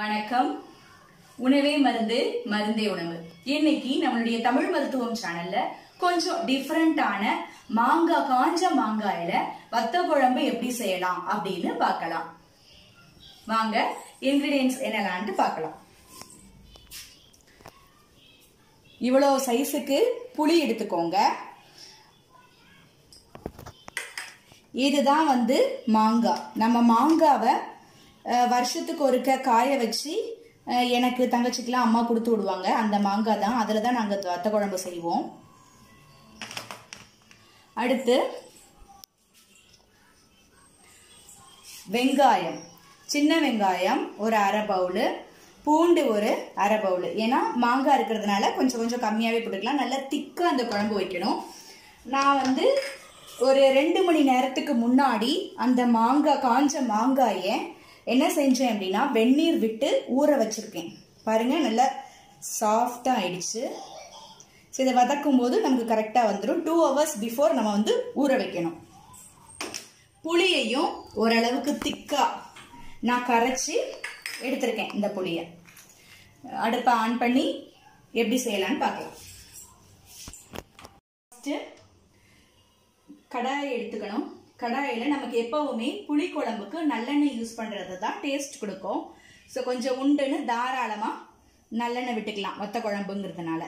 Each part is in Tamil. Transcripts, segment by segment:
வணக்கம். உணவே மருந்து மருந்தே உணவு. இன்னைக்கு நம்மளுடைய தமிழ் மருத்துவம் சேனல்ல கொஞ்சம் டிஃப்ரெண்டான மாங்காய் காஞ்ச மாங்காயில வத்த குழம்பு எப்படி செய்யலாம் அப்படின்னு பார்க்கலாம். வாங்க இன்கிரீடியன்ஸ் என்னலான்ட்டு பார்க்கலாம். இவ்வளோ சைஸுக்கு புளி எடுத்துக்கோங்க. இதுதான் வந்து மாங்காய். நம்ம மாங்காவை வருஷத்துக்கு ஒருக்க காய வச்சு எனக்கு தங்கச்சிக்கெலாம் அம்மா கொடுத்து விடுவாங்க. அந்த மாங்காய் தான். அதில் தான் நாங்கள் வத்த குழம்பு செய்வோம். அடுத்து வெங்காயம். சின்ன வெங்காயம் ஒரு அரை பவுலு. பூண்டு ஒரு அரை பவுலு. ஏன்னா மாங்காய் இருக்கிறதுனால கொஞ்சம் கொஞ்சம் கம்மியாகவே போட்டுக்கலாம். நல்லா திக்காக அந்த குழம்பு வைக்கணும். நான் வந்து ஒரு ரெண்டு மணி நேரத்துக்கு முன்னாடி அந்த மாங்காய் காஞ்ச மாங்காயை என்ன செஞ்சேன் அப்படின்னா வெந்நீர் விட்டு ஊற வச்சிருக்கேன். பாருங்கள் நல்லா சாஃப்டாக ஆயிடுச்சு. ஸோ இதை வதக்கும் போது நமக்கு கரெக்டாக வந்துடும் டூ ஹவர்ஸ் பிஃபோர் நம்ம வந்து ஊற வைக்கணும். புளியையும் ஓரளவுக்கு திக்காக நான் கரைச்சி எடுத்திருக்கேன் இந்த புளியை. அடுப்பை ஆன் பண்ணி எப்படி செய்யலான்னு பார்க்கலாம். ஃபஸ்ட்டு கடாயை எடுத்துக்கணும். கடாயில் நமக்கு எப்போவுமே புளி குழம்புக்கு நல்லெண்ணெய் யூஸ் பண்ணுறது தான் டேஸ்ட் கொடுக்கும். ஸோ கொஞ்சம் உண்டுன்னு தாராளமாக நல்லெண்ணெய் விட்டுக்கலாம் வத்த குழம்புங்கிறதுனால.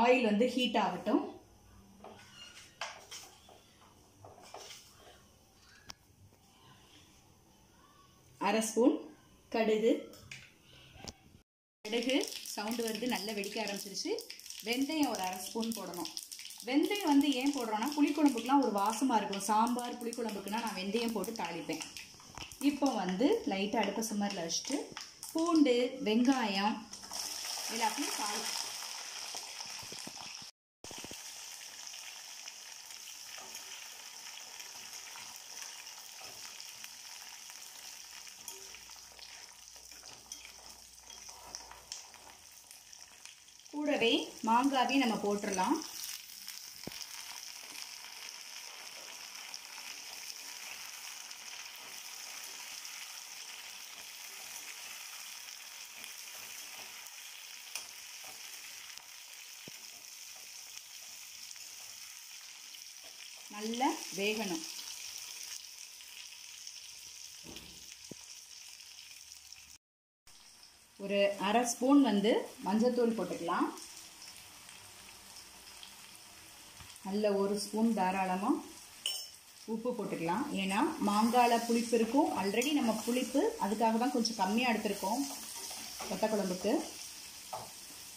ஆயில் வந்து ஹீட் ஆகட்டும். அரை ஸ்பூன் கடுகு. கடுகு சவுண்டு வருது நல்லா வெடிக்க ஆரம்பிச்சிருச்சு. வெந்தயம் ஒரு அரை ஸ்பூன் போடணும். வெந்தயம் வந்து ஏன் போடுறோன்னா புளிக்குழம்புக்குலாம் ஒரு வாசமாக இருக்கும் சாம்பார் புளிக்குழம்புக்குனா நான் வெந்தயம் போட்டு தாளிப்பேன். இப்போ வந்து லைட்டாக அடுப்ப சுமரில் வச்சுட்டு பூண்டு வெங்காயம் எல்லாத்தையும் தாளிப்பேன். கூடவே மாங்காவையும் நம்ம போட்டுடலாம் நல்லா வேகணும். ஒரு அரை ஸ்பூன் வந்து மஞ்சத்தூள் போட்டுக்கலாம். நல்ல ஒரு ஸ்பூன் தாராளமாக உப்பு போட்டுக்கலாம். ஏன்னா மாங்காயில் புளிப்பு இருக்கும். ஆல்ரெடி நம்ம புளிப்பு அதுக்காக தான் கொஞ்சம் கம்மியாக எடுத்திருக்கோம் வத்த குழம்புக்கு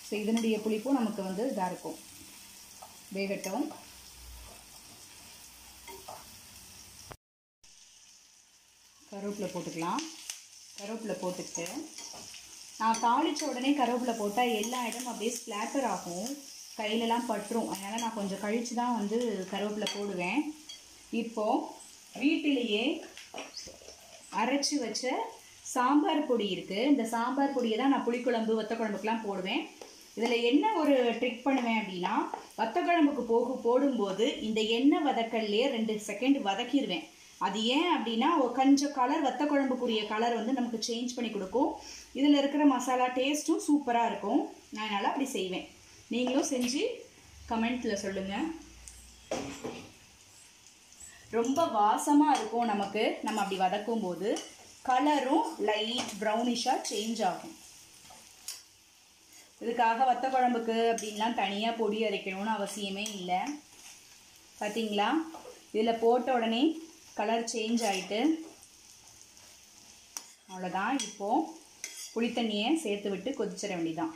ஸோ இதனுடைய புளிப்பும் நமக்கு வந்து இதாக இருக்கும். வேகட்டும். கருவேப்பிலை போட்டுக்கலாம். கருவேப்பிலை போட்டுட்டு நான் தாளித்த உடனே கருவேப்பிலை போட்டால் எல்லா இடமும் அப்படியே ஸ்பிளாட்டர் ஆகும். கையிலலாம் பட்டுரும். அதனால் நான் கொஞ்சம் கழித்து தான் வந்து கருவேப்பிலை போடுவேன். இப்போது வீட்டிலேயே அரைச்சி வச்ச சாம்பார் பொடி இருக்குது இந்த சாம்பார் பொடியை தான் நான் புளிக்குழம்பு வத்த குழம்புக்கெலாம் போடுவேன். இதில் என்ன ஒரு ட்ரிக் பண்ணுவேன் அப்படின்னா வத்த குழம்புக்கு போகு போடும்போது இந்த எண்ணெய் வதக்கல்லையே ரெண்டு செகண்ட் வதக்கிடுவேன் அது ஏன் அப்படின்னா ஒரு கொஞ்சம் கலர் வத்த குழம்புக்குரிய கலர் வந்து நமக்கு சேஞ்ச் பண்ணி கொடுக்கும். இதில் இருக்கிற மசாலா டேஸ்ட்டும் சூப்பராக இருக்கும். நான் அதனால் அப்படி செய்வேன். நீங்களும் செஞ்சு கமெண்ட்டில் சொல்லுங்கள் ரொம்ப வாசமாக இருக்கும் நமக்கு. நம்ம அப்படி வதக்கும் போது கலரும் லைட் ப்ரௌனிஷாக சேஞ்ச் ஆகும். இதுக்காக வத்த குழம்புக்கு அப்படின்லாம் தனியாக பொடி அரைக்கணும்னு அவசியமே இல்லை. பார்த்தீங்களா இதில் போட்ட உடனே கலர் சேஞ்ச் ஆகிட்டு அவ்வளோதான் இப்போது புளித்தண்ணியை சேர்த்து விட்டு கொதிச்சிட வேண்டிதான்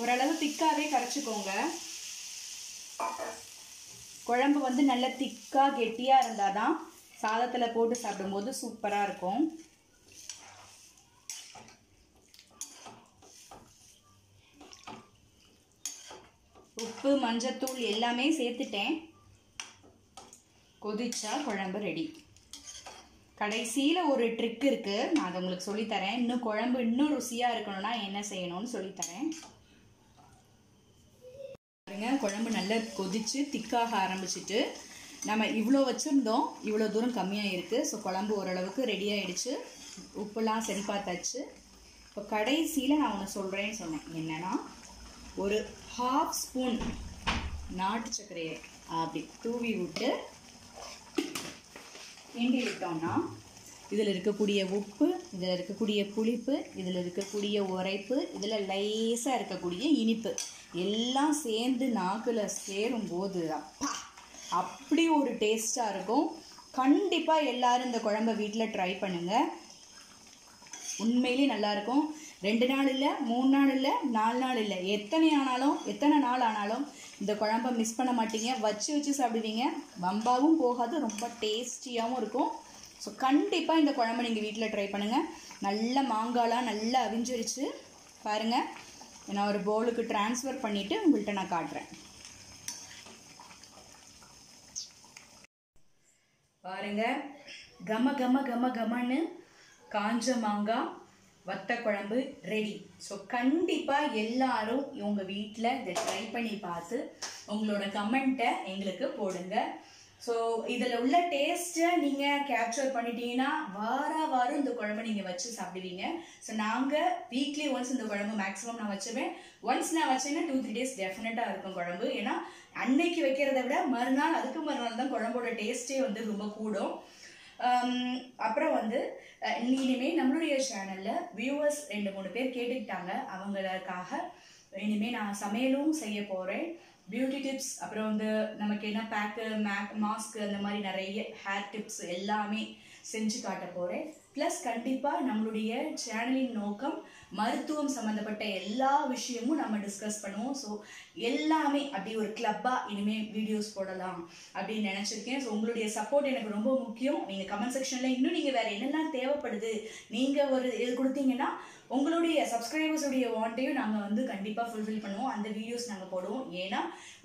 ஓரளவு திக்காகவே கரைச்சிக்கோங்க. குழம்பு வந்து நல்ல திக்காக கெட்டியாக இருந்தால் தான் சாதத்தில் போட்டு சாப்பிடும்போது சூப்பராக இருக்கும். உப்பு மஞ்சத்தூள் எல்லாமே சேர்த்துட்டேன். கொதிச்சா குழம்பு ரெடி கடைசியில் ஒரு ட்ரிக் இருக்குது நான் அதை உங்களுக்கு சொல்லித்தரேன். இன்னும் குழம்பு இன்னும் ருசியாக இருக்கணும்னா என்ன செய்யணும்னு சொல்லித்தரேன். பாருங்க குழம்பு நல்லா கொதிச்சு திக்காக ஆரம்பிச்சிட்டு நம்ம இவ்வளோ வச்சுருந்தோம். இவ்வளோ தூரம் கம்மியாக இருக்குது ஸோ குழம்பு ஓரளவுக்கு ரெடி ஆகிடுச்சு உப்புலாம் சரி பார்த்தாச்சு இப்போ கடைசியில் நான் ஒன்று சொல்கிறேன்னு சொன்னேன். என்னென்னா ஒரு ஹாஃப் ஸ்பூன் நாட்டு சர்க்கரையை அப்படி தூவி விட்டு கிண்டி விட்டோம்னா இதில் இருக்கக்கூடிய உப்பு இதில் இருக்கக்கூடிய புளிப்பு இதில் இருக்கக்கூடிய உரைப்பு இதில் லேசாக இருக்கக்கூடிய இனிப்பு எல்லாம் சேர்ந்து நாக்கில் சேரும்போது அப்பா அப்படி ஒரு டேஸ்ட்டாக இருக்கும். கண்டிப்பாக எல்லாரும் இந்த குழம்ப வீட்டில் ட்ரை பண்ணுங்கள் உண்மையிலே நல்லாயிருக்கும் ரெண்டு நாள் இல்லை மூணு நாள் இல்லை நாலு நாள் இல்லை. எத்தனை ஆனாலும் எத்தனை நாள் ஆனாலும் இந்த குழம்ப மிஸ் பண்ண மாட்டீங்க. வச்சு வச்சு சாப்பிடுவீங்க. வம்பாவும் போகாது ரொம்ப டேஸ்டியாகவும் இருக்கும். ஸோ கண்டிப்பாக இந்த குழம்பு நீங்கள் வீட்டில் ட்ரை பண்ணுங்கள் நல்ல மாங்காலாம் நல்லா அவிஞ்சிருச்சு பாருங்கள் நான் ஒரு பவுலுக்கு ட்ரான்ஸ்ஃபர் பண்ணிவிட்டு உங்கள்கிட்ட நான் காட்டுறேன். பாருங்கள் கம கம கம கமன்னு காஞ்ச மாங்காய் வத்த குழம்பு ரெடி ஸோ கண்டிப்பாக எல்லாரும் உங்கள் வீட்டில் இதை ட்ரை பண்ணி பார்த்து உங்களோட கமெண்ட்டை எங்களுக்கு போடுங்க. ஸோ இதில் உள்ள டேஸ்ட்டை நீங்கள் கேப்சர் பண்ணிட்டீங்கன்னா வார வாரம் இந்த குழம்பு நீங்கள் வச்சு சாப்பிடுவீங்க. ஸோ நாங்கள் வீக்லி ஒன்ஸ் இந்த குழம்பு மேக்ஸிமம் நான் வச்சுவேன் ஒன்ஸ் நான் வச்சேன்னா டூ த்ரீ டேஸ் டெஃபினட்டாக இருக்கும் குழம்பு. ஏன்னா அன்னைக்கு வைக்கிறத விட மறுநாள் அதுக்கு மறுநாள் தான் குழம்போட டேஸ்ட்டே வந்து ரொம்ப கூடும். Um, அப்புறம் வந்து அஹ், இனிமே நம்மளுடைய சேனலில் வியூவர்ஸ் ரெண்டு மூணு பேர் கேட்டுக்கிட்டாங்க அவங்களுக்காக இனிமேல் நான் சமையலும் செய்ய போகிறேன் பியூட்டி டிப்ஸ் அப்புறம் வந்து நமக்கு என்ன பேக்கு மேக் மாஸ்க் அந்த மாதிரி நிறைய ஹேர் டிப்ஸ் எல்லாமே செஞ்சு காட்ட போகிறேன் ப்ளஸ் கண்டிப்பாக நம்மளுடைய சேனலின் நோக்கம் மருத்துவம் சம்மந்தப்பட்ட எல்லா விஷயமும் நம்ம டிஸ்கஸ் பண்ணுவோம். ஸோ எல்லாமே அப்படி ஒரு கிளப்பாக இனிமேல் வீடியோஸ் போடலாம் அப்படின்னு நினச்சிருக்கேன். ஸோ உங்களுடைய சப்போர்ட் எனக்கு ரொம்ப முக்கியம். நீங்கள் கமெண்ட் செக்ஷனில் இன்னும் நீங்கள் வேறு என்னெல்லாம் தேவைப்படுது நீங்கள் ஒரு இது கொடுத்தீங்கன்னா உங்களுடைய சப்ஸ்கிரைபர்ஸுடைய வாண்ட்டையும் நாங்கள் வந்து கண்டிப்பாக ஃபுல்ஃபில் பண்ணுவோம். அந்த வீடியோஸ் நாங்கள் போடுவோம். ஏன்னா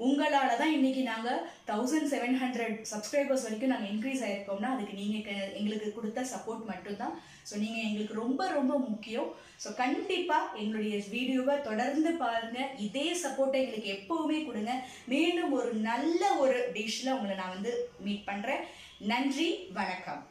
உங்களால் தான் இன்றைக்கி நாங்கள் தௌசண்ட் செவன் ஹண்ட்ரட் சப்ஸ்கிரைபர்ஸ் வரைக்கும் நாங்கள் இன்க்ரீஸ் ஆகிருக்கோம்னா அதுக்கு நீங்கள் எங்களுக்கு கொடுத்த சப்போர்ட் மட்டும்தான். ஸோ நீங்கள் எங்களுக்கு ரொம்ப ரொம்ப முக்கியம். ஸோ கண்டிப்பாக எங்களுடைய வீடியோவை தொடர்ந்து பாருங்கள் இதே சப்போர்ட்டை எங்களுக்கு எப்போவுமே கொடுங்க. மீண்டும் ஒரு நல்ல ஒரு டிஷ்ஷில் உங்களை நான் வந்து மீட் பண்ணுறேன் நன்றி வணக்கம்.